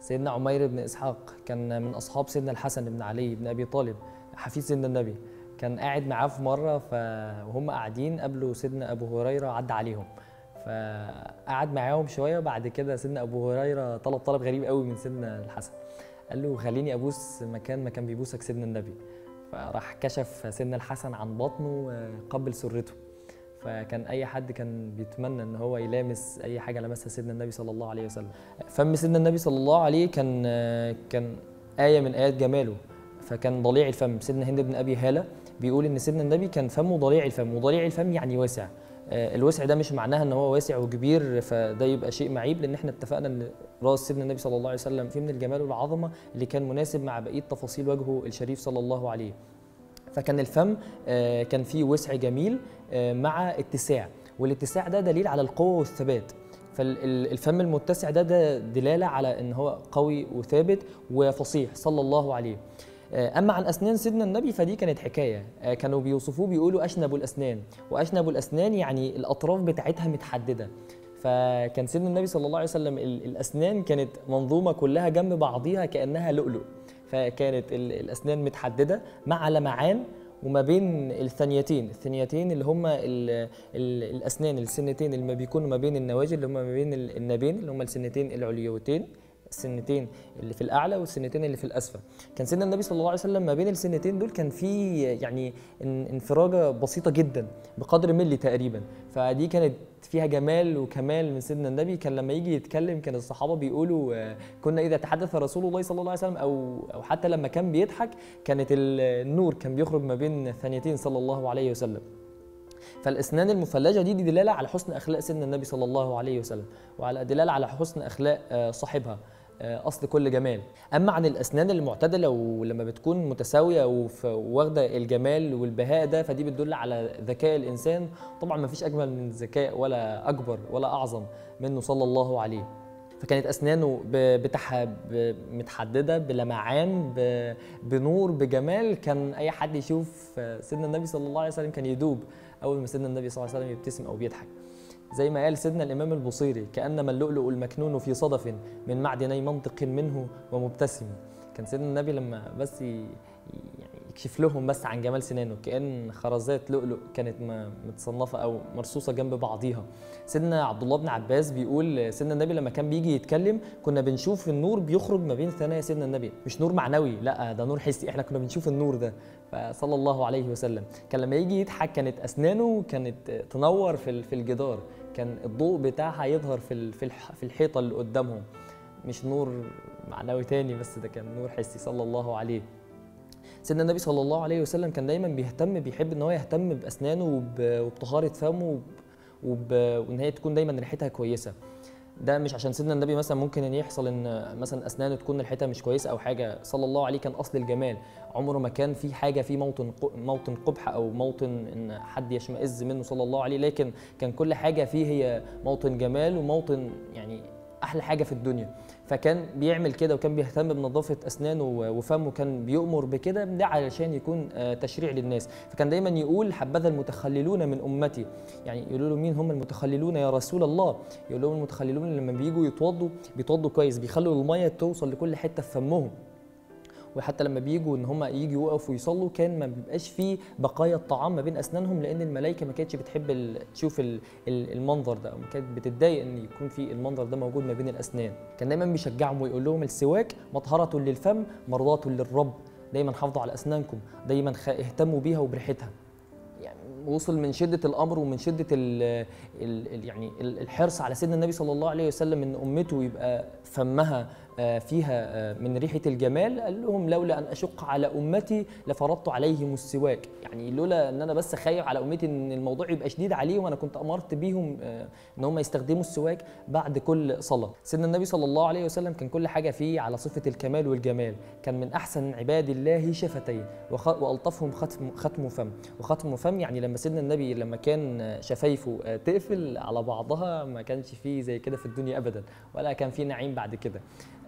سيدنا عمير بن إسحاق كان من أصحاب سيدنا الحسن بن علي بن أبي طالب حفيد سيدنا النبي كان قاعد معاه في مرة ف... وهم قاعدين قابلوا سيدنا أبو هريرة عدى عليهم. فقعد معاهم شوية وبعد كده سيدنا أبو هريرة طلب طلب غريب قوي من سيدنا الحسن. قال له خليني أبوس مكان ما كان بيبوسك سيدنا النبي. فراح كشف سيدنا الحسن عن بطنه وقبل سرته. فكان أي حد كان بيتمنى إن هو يلامس أي حاجة لمسها سيدنا النبي صلى الله عليه وسلم. فم سيدنا النبي صلى الله عليه كان كان آية من آيات جماله. فكان ضليع الفم. سيدنا هند بن أبي هالة بيقول إن سيدنا النبي كان فمه ضليع الفم وضليع الفم يعني واسع. آه، الوسع ده مش معناها إن هو واسع وكبير فده يبقى شيء معيب لأن إحنا اتفقنا إن رأس سيدنا النبي صلى الله عليه وسلم فيه من الجمال والعظمة اللي كان مناسب مع بقية تفاصيل وجهه الشريف صلى الله عليه. فكان الفم آه، كان فيه وسع جميل آه، مع اتساع. والاتساع ده دليل على القوة والثبات. فالفم المتسع ده ده دلالة على إن هو قوي وثابت وفصيح صلى الله عليه. آه، أما عن أسنان سيدنا النبي فدي كانت حكاية. كانوا بيوصفوه بيقولوا أشنب الأسنان. وأشنب الأسنان يعني الأطراف بتاعتها متحددة. فكان سيدنا النبي صلى الله عليه وسلم ال- الأسنان كانت منظومة كلها جنب بعضيها كأنها لؤلؤ. فكانت ال- الأسنان متحددة مع لمعان وما بين الثنيتين الثنيتين اللي هم ال ال الأسنان السنتين اللي ما بيكونوا ما بين النواجذ اللي هم ما بين ال- النابين اللي هم السنتين العليوتين. السنتين اللي في الأعلى والسنتين اللي في الأسفل. كان سيدنا النبي صلى الله عليه وسلم ما بين السنتين دول كان في يعني إن- انفراجة بسيطة جدا بقدر ملي تقريبا. فدي كانت فيها جمال وكمال من سيدنا النبي. كان لما يجي يتكلم كان الصحابة بيقولوا آه، كنا إذا تحدث رسول الله صلى الله عليه وسلم أو أو حتى لما كان بيضحك كانت ال- النور كان بيخرج ما بين الثانيتين صلى الله عليه وسلم. فالأسنان المفلجه دي, دي دلالة على حسن أخلاق سيدنا النبي صلى الله عليه وسلم وعلى دلالة على حسن أخلاق آه، صاحبها. أصل كل جمال. أما عن الأسنان المعتدلة ولما بتكون متساوية وف- واخده الجمال والبهاء ده فدي بتدل على ذكاء الإنسان. طبعا ما فيش أجمل من الذكاء ولا أكبر ولا أعظم منه صلى الله عليه. فكانت أسنانه بتح... متحددة بلمعان ب... بنور بجمال. كان أي حد يشوف آه، سيدنا النبي صلى الله عليه وسلم كان يدوب أول ما سيدنا النبي صلى الله عليه وسلم يبتسم أو بيضحك. زي ما قال سيدنا الإمام البصيري كانما اللؤلؤ المكنون في صدف من معدني منطق منه ومبتسم. كان سيدنا النبي لما بس. يعني يكشف لهم بس عن جمال سنانه كأن خرزات لؤلؤ كانت م- متصنفة أو مرصوصة جنب بعضيها. سيدنا عبد الله بن عباس بيقول سيدنا النبي لما كان بيجي يتكلم كنا بنشوف النور بيخرج ما بين ثنايا سيدنا النبي. مش نور معنوي لأ ده نور حسي. إحنا كنا بنشوف النور ده. فصلى الله عليه وسلم. كان لما يجي يضحك كانت أسنانه كانت تنور في الجدار. كان الضوء بتاعها يظهر في في الح- في الحيطة اللي قدامهم. مش نور معنوي تاني بس ده كان نور حسي صلى الله عليه. سيدنا النبي صلى الله عليه وسلم كان دايما بيهتم بيحب إن هو يهتم بأسنانه وب- وبطهارة فمه وب- وإن هي تكون دايما ريحتها كويسة. ده مش عشان سيدنا النبي مثلا ممكن إن يحصل إن مثلا أسنانه تكون ريحتها مش كويسة أو حاجة. صلى الله عليه كان أصل الجمال. عمره ما كان في حاجة في موطن موطن قبح أو موطن إن حد يشمئز منه صلى الله عليه. لكن كان كل حاجة فيه هي موطن جمال وموطن يعني أحلى حاجة في الدنيا. فكان بيعمل كده وكان بيهتم بنظافة أسنانه وفمه كان بيؤمر بكده ده علشان يكون آه، تشريع للناس. فكان دايما يقول حبذا المتخللون من أمتي. يعني يقولوا له مين هم المتخللون؟ يا رسول الله. يقول لهم المتخللون لما بييجوا يتوضوا بيتوضوا كويس بيخلوا المية توصل لكل حتة في فمهم. وحتى لما بيجوا إن هم يجوا يقفوا يصلوا كان ما بيبقاش فيه بقايا الطعام ما بين أسنانهم لأن الملائكه ما كانتش بتحب تشوف ال- ال- المنظر ده كانت بتتضايق إن يكون في المنظر ده موجود ما بين الأسنان. كان دايما بيشجعهم ويقول لهم السواك مطهرة للفم مرضاة للرب. دايما حافظوا على أسنانكم. دايما اهتموا بيها وبريحتها. يعني وصل من شدة الأمر ومن شدة ال ال ال يعني ال- الحرص على سيدنا النبي صلى الله عليه وسلم إن أمته يبقى فمها فيها آه، من ريحة الجمال قال لهم لولا أن أشق على أمتي لفرضت عليهم السواك. يعني لولا إن أنا بس خايف على أمتي إن الموضوع يبقى شديد عليهم أنا كنت أمرت بيهم آه، إن هم يستخدموا السواك بعد كل صلاة. سيدنا النبي صلى الله عليه وسلم كان كل حاجة فيه على صفة الكمال والجمال. كان من أحسن عباد الله شفتين وألطفهم ختم ختم فم. وختم فم يعني لما سيدنا النبي لما كان شفايفه آه، تقفل على بعضها ما كانش فيه زي كده في الدنيا ابدا ولا كان فيه نعيم بعد كده. آه،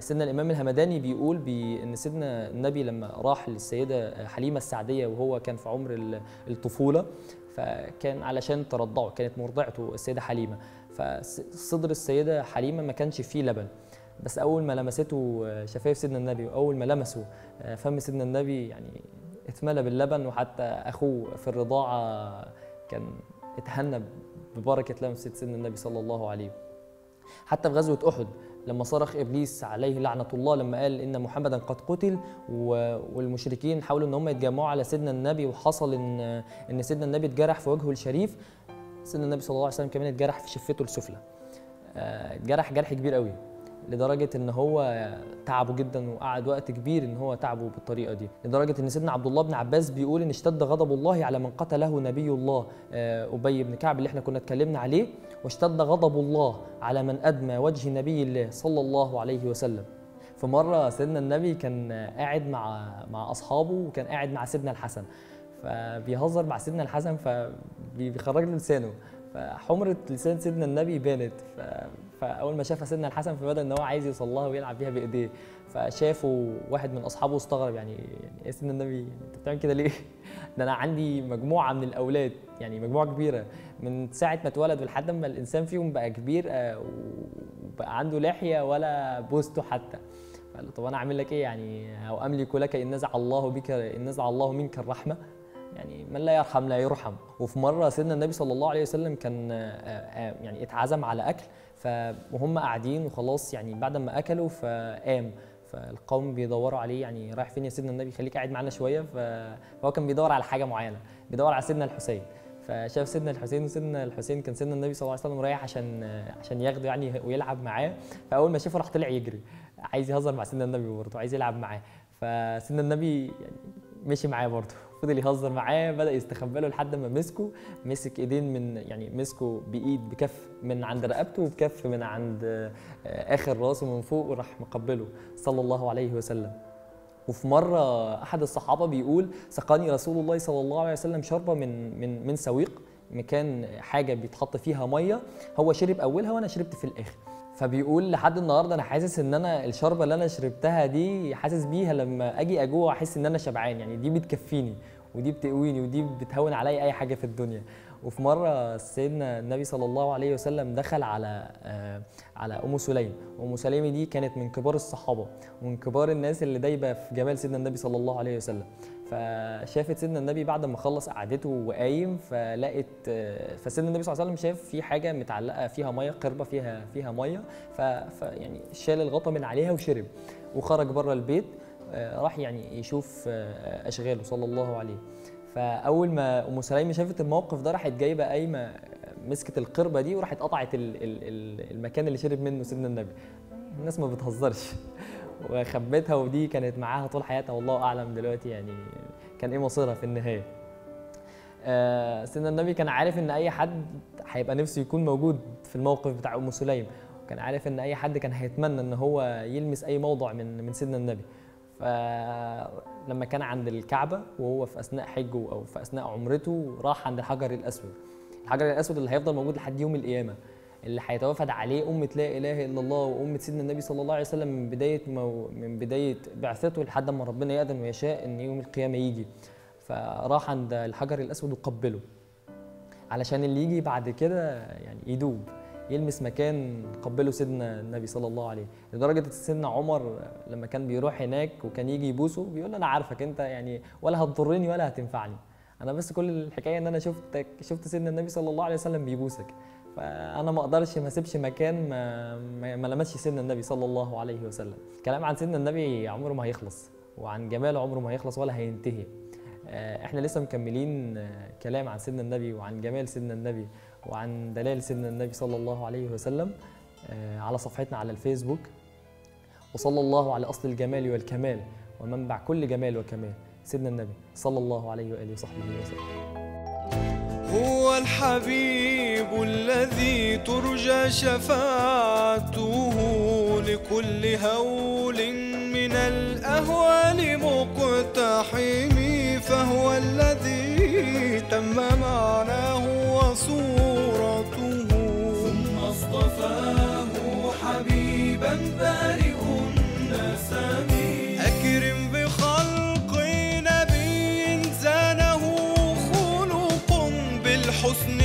سيدنا الإمام الهمداني بيقول بي إن سيدنا النبي لما راح للسيدة حليمة السعدية وهو كان في عمر ال- الطفولة فكان علشان ترضعه كانت مرضعته السيدة حليمة. فصدر السيدة حليمة ما كانش فيه لبن. بس أول ما لمسته آه، شفايف سيدنا النبي واول ما لمسوا آه، فم سيدنا النبي يعني اتملى باللبن وحتى أخوه في الرضاعة كان اتهنى ببركة لمسة سيدنا النبي صلى الله عليه حتى في غزوة أحد لما صرخ إبليس عليه لعنة الله لما قال إن محمدا قد قتل والمشركين حاولوا إن هم يتجمعوا على سيدنا النبي وحصل ان إن سيدنا النبي اتجرح في وجهه الشريف. سيدنا النبي صلى الله عليه وسلم كمان اتجرح في شفته السفلى. آه، اتجرح جرح كبير قوي لدرجة إن هو تعبه جدا وقعد وقت كبير إن هو تعبه بالطريقة دي. لدرجة إن سيدنا عبد الله بن عباس بيقول إن اشتد غضب الله على من قتله نبي الله آه، أبي بن كعب اللي إحنا كنا اتكلمنا عليه. واشتد غضب الله على من أدمى وجه نبي الله صلى الله عليه وسلم. في مرة سيدنا النبي كان قاعد مع مع أصحابه وكان قاعد مع سيدنا الحسن. فبيهزر مع سيدنا الحسن فبيخرج له لسانه. فحمرة لسان سيدنا النبي بانت. فأول ما شافها سيدنا الحسن فبدا إن هو عايز يوصل ويلعب بيها بإيديه فشافه واحد من أصحابه استغرب يعني يعني يا سيدنا النبي؟ أنت بتعمل كده ليه؟ ده أنا عندي مجموعة من الأولاد يعني مجموعة كبيرة. من ساعة ما اتولد لحد ما الإنسان فيهم بقى كبير آه، وبقى عنده لحية ولا بوسته حتى. فقال له طب أنا أعمل لك إيه؟ يعني أو أملك لك إن نزع الله بك إن نزع الله منك الرحمة. يعني من لا يرحم لا يرحم. وفي مرة سيدنا النبي صلى الله عليه وسلم كان آه، آه، يعني اتعزم على أكل ف وهم قاعدين وخلاص يعني بعد ما أكلوا فقام. فالقوم بيدوروا عليه يعني رايح فين يا سيدنا النبي؟ خليك قاعد معانا شوية. فهو كان بيدور على حاجة معينة بيدور على سيدنا الحسين. فشاف سيدنا الحسين وسيدنا الحسين كان سيدنا النبي صلى الله عليه وسلم رايح عشان عشان ياخده يعني ويلعب معاه. فأول ما شافه راح طلع يجري. عايز يهزر مع سيدنا النبي برضه عايز يلعب معاه. فسيدنا النبي يعني مشي معاه برضه. فضل يهزر معاه بدأ يستخبى له لحد ما مسكه مسك ايدين من يعني مسكه بإيد بكف من عند رقبته وبكف من عند آه، آخر راسه من فوق وراح مقبله صلى الله عليه وسلم. وفي مرة أحد الصحابة بيقول سقاني رسول الله صلى الله عليه وسلم شربة من من من سويق مكان حاجة بيتحط فيها مية هو شرب أولها وأنا شربت في الآخر. فبيقول لحد النهارده أنا حاسس إن أنا الشربة اللي أنا شربتها دي حاسس بيها لما أجي أجوع أحس إن أنا شبعان يعني دي بتكفيني ودي بتقويني ودي بتهون عليا أي حاجة في الدنيا. وفي مرة سيدنا النبي صلى الله عليه وسلم دخل على آه، على أم سليم. أم سليم دي كانت من كبار الصحابة ومن كبار الناس اللي دايبة في جمال سيدنا النبي صلى الله عليه وسلم. فشافت سيدنا النبي بعد ما خلص قعدته وقايم فلقت فسيدنا النبي صلى الله عليه وسلم شاف في حاجة متعلقة فيها مية قربة فيها فيها مية ف ف- يعني شال الغطا من عليها وشرب وخرج بره البيت آه، راح يعني يشوف آه، أشغاله صلى الله عليه. فأول ما أم سليمة شافت الموقف ده راحت جايبة قايمة آه، مسكت القربة دي وراحت قطعت ال- ال- ال- المكان اللي شرب منه سيدنا النبي. الناس ما بتهزرش. وخبتها ودي كانت معاها طول حياتها والله أعلم دلوقتي يعني كان إيه مصيرها في النهاية. آه، سيدنا النبي كان عارف إن أي حد هيبقى نفسه يكون موجود في الموقف بتاع أم سليم. وكان عارف إن أي حد كان هيتمنى إن هو يلمس أي موضع من من سيدنا النبي. فلما كان عند الكعبة وهو في أثناء حجه أو في أثناء عمرته راح عند الحجر الأسود. الحجر الأسود اللي هيفضل موجود لحد يوم القيامة. اللي هيتوافد عليه أمة لا إله إلا الله وأمة سيدنا النبي صلى الله عليه وسلم من بداية مو من بداية بعثته لحد ما ربنا يأذن ويشاء إن يوم القيامة يجي. فراح عند الحجر الأسود وقبله. علشان اللي يجي بعد كده يعني يدوب يلمس مكان قبله سيدنا النبي صلى الله عليه. لدرجة سيدنا عمر لما كان بيروح هناك وكان يجي يبوسه بيقول له أنا عارفك أنت يعني ولا هتضرني ولا هتنفعني. أنا بس كل الحكاية إن أنا شفتك شفت سيدنا النبي صلى الله عليه وسلم بيبوسك. فأنا ما أقدرش ما أسيبش مكان ما ما, لمسش سيدنا النبي صلى الله عليه وسلم. الكلام عن سيدنا النبي عمره ما هيخلص وعن جماله عمره ما هيخلص ولا هينتهي. آه، إحنا لسه مكملين آه، كلام عن سيدنا النبي وعن جمال سيدنا النبي وعن دلال سيدنا النبي صلى الله عليه وسلم آه، على صفحتنا على الفيسبوك. وصلى الله على أصل الجمال والكمال ومنبع كل جمال وكمال. سيدنا النبي صلى الله عليه وآله وصحبه وسلم. هو الحبيب الذي ترجى شفاعته لكل هول من الأهوال مقتحم فهو الذي تم معناه وصورته. ثم اصطفاه حبيبا بارئ النسم حسن